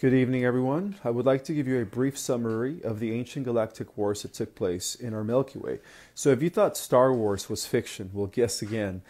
Good evening, everyone. I would like to give you a brief summary of the ancient galactic wars that took place in our Milky Way. So, if you thought Star Wars was fiction, well, guess again.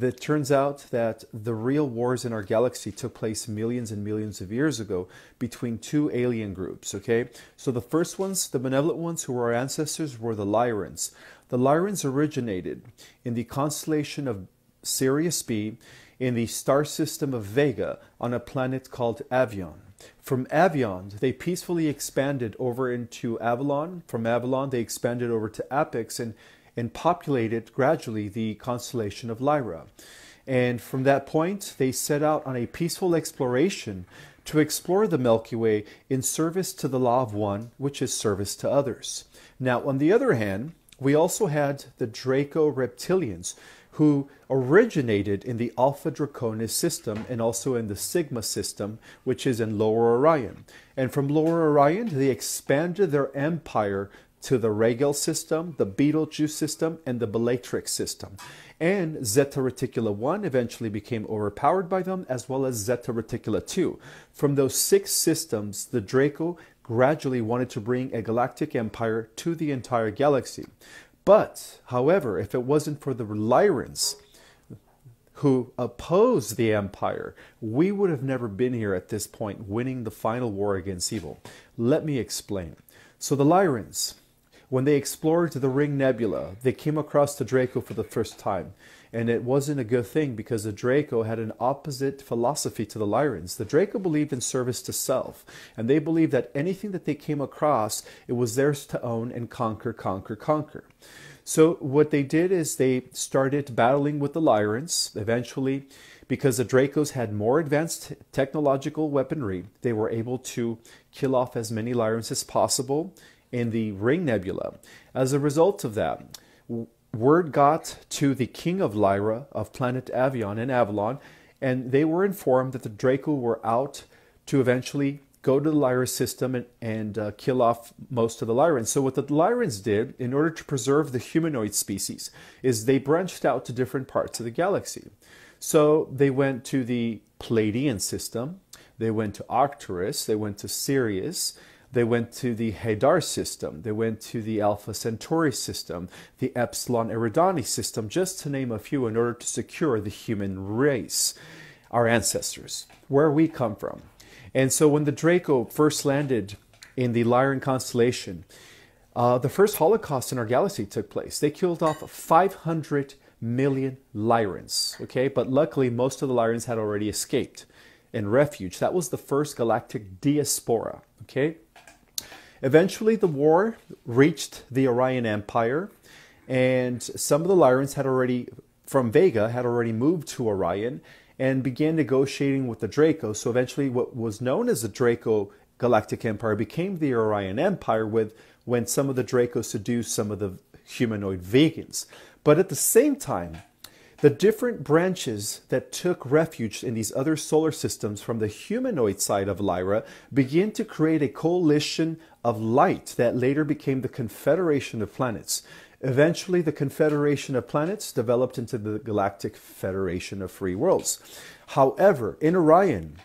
It turns out that the real wars in our galaxy took place millions and millions of years ago between two alien groups, okay? So the first ones, the benevolent ones who were our ancestors, were the Lyrans. The Lyrans originated in the constellation of Sirius B in the star system of Vega on a planet called Avion. From Avion, they peacefully expanded over into Avalon. From Avalon, they expanded over to Apex and, and populated gradually the constellation of Lyra. And from that point, they set out on a peaceful exploration to explore the Milky Way in service to the law of one, which is service to others. Now, on the other hand, we also had the Draco reptilians, who originated in the Alpha Draconis system and also in the Sigma system, which is in Lower Orion. And from Lower Orion, they expanded their empire to the Rigel system, the Betelgeuse system, and the Bellatrix system. And Zeta Reticula 1 eventually became overpowered by them, as well as Zeta Reticula 2. From those six systems, the Draco gradually wanted to bring a galactic empire to the entire galaxy. But, however, if it wasn't for the Lyrans who opposed the empire, we would have never been here at this point winning the final war against evil. Let me explain. So, the Lyrans, when they explored the Ring Nebula, they came across the Draco for the first time. And it wasn't a good thing because the Draco had an opposite philosophy to the Lyrans. The Draco believed in service to self, and they believed that anything that they came across, it was theirs to own and conquer, conquer, conquer. So what they did is they started battling with the Lyrans. Eventually, because the Dracos had more advanced technological weaponry, they were able to kill off as many Lyrans as possible in the Ring Nebula. As a result of that, word got to the king of Lyra of planet Avion and Avalon, and they were informed that the Draco were out to eventually go to the Lyra system and, and uh, kill off most of the Lyrans. So what the Lyrans did, in order to preserve the humanoid species, is they branched out to different parts of the galaxy. So they went to the Pleiadian system, they went to Arcturus, they went to Sirius, they went to the Hadar system. They went to the Alpha Centauri system, the Epsilon Eridani system, just to name a few, in order to secure the human race, our ancestors, where we come from. And so when the Draco first landed in the Lyran constellation, uh, the first Holocaust in our galaxy took place. They killed off 500 million Lyrans, okay? But luckily, most of the Lyrans had already escaped in refuge. That was the first galactic diaspora, okay? Eventually, the war reached the Orion Empire, and some of the Lyrans had already, from Vega, had already moved to Orion and began negotiating with the Draco. So eventually, what was known as the Draco Galactic Empire became the Orion Empire, with when some of the Dracos seduced some of the humanoid vegans. But at the same time, the different branches that took refuge in these other solar systems from the humanoid side of Lyra begin to create a coalition of light that later became the Confederation of Planets. Eventually, the Confederation of Planets developed into the Galactic Federation of Free Worlds. However, in Orion,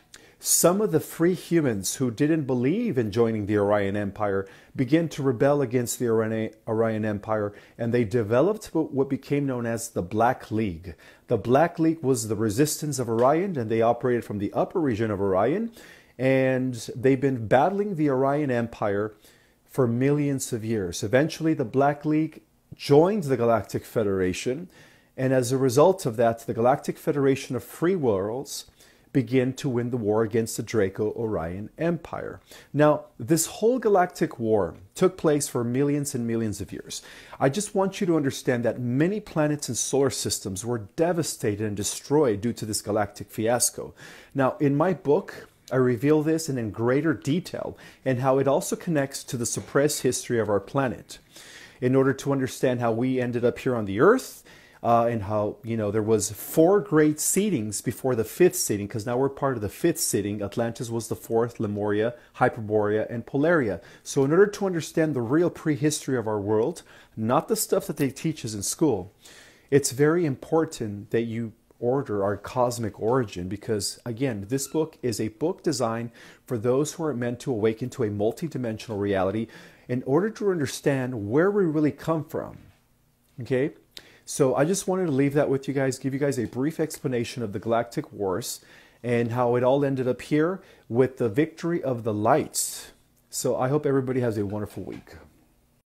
some of the free humans who didn't believe in joining the Orion Empire began to rebel against the Orion Empire and they developed what became known as the Black League. The Black League was the resistance of Orion and they operated from the upper region of Orion and they've been battling the Orion Empire for millions of years. Eventually, the Black League joined the Galactic Federation and as a result of that, the Galactic Federation of Free Worlds begin to win the war against the Draco Orion Empire. Now, this whole galactic war took place for millions and millions of years. I just want you to understand that many planets and solar systems were devastated and destroyed due to this galactic fiasco. Now, in my book, I reveal this and in greater detail and how it also connects to the suppressed history of our planet. In order to understand how we ended up here on the Earth, uh, and how you know there was four great seedings before the fifth seeding because now we're part of the fifth seeding atlantis was the fourth lemuria hyperborea and polaria so in order to understand the real prehistory of our world not the stuff that they teach us in school it's very important that you order, our cosmic origin, because again, this book is a book designed for those who are meant to awaken to a multidimensional reality in order to understand where we really come from. Okay? So I just wanted to leave that with you guys, give you guys a brief explanation of the Galactic Wars and how it all ended up here with the victory of the lights. So I hope everybody has a wonderful week.